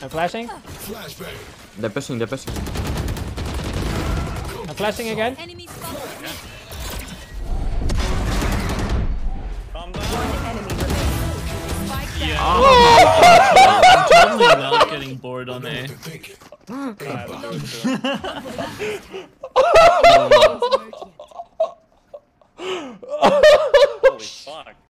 I'm flashing. They're pushing, they're pushing. I'm flashing again. Yeah! Oh, I'm totally not getting bored on A. Holy fuck.